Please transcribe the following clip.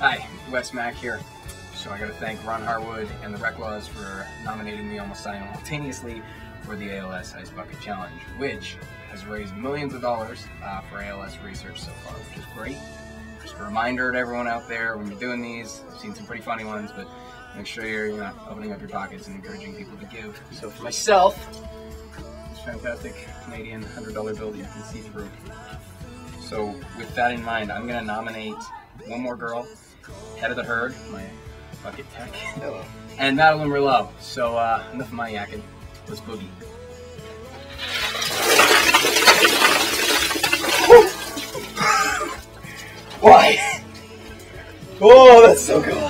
Hi, Wes Mack here. So I got to thank Ron Harwood and the Reklaws for nominating me almost simultaneously for the ALS Ice Bucket Challenge, which has raised millions of dollars uh, for ALS research so far, which is great. Just a reminder to everyone out there when you're doing these, I've seen some pretty funny ones, but make sure you're, you're not opening up your pockets and encouraging people to give. So for myself, this fantastic Canadian $100 bill that you can see through. So with that in mind, I'm going to nominate one more girl, head of the herd, my bucket tech, and Madeline Merlo. So uh, enough of my yakking. Let's boogie. Why? Oh, that's so cool.